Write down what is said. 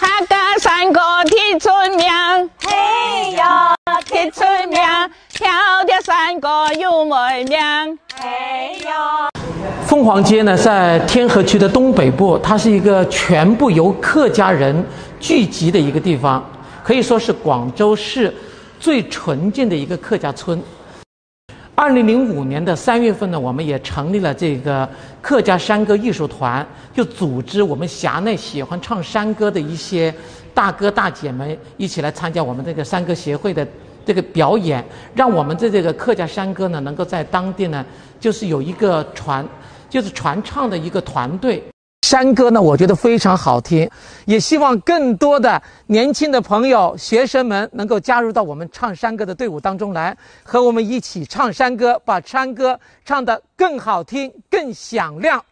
哈个山歌提出名，嘿呀提出名，跳跳山歌有美名，嘿呀。凤凰街呢，在天河区的东北部，它是一个全部由客家人聚集的一个地方，可以说是广州市最纯净的一个客家村。二零零五年的三月份呢，我们也成立了这个客家山歌艺术团，就组织我们辖内喜欢唱山歌的一些大哥大姐们一起来参加我们这个山歌协会的这个表演，让我们的这个客家山歌呢，能够在当地呢，就是有一个传，就是传唱的一个团队。山歌呢，我觉得非常好听，也希望更多的年轻的朋友、学生们能够加入到我们唱山歌的队伍当中来，和我们一起唱山歌，把山歌唱得更好听、更响亮。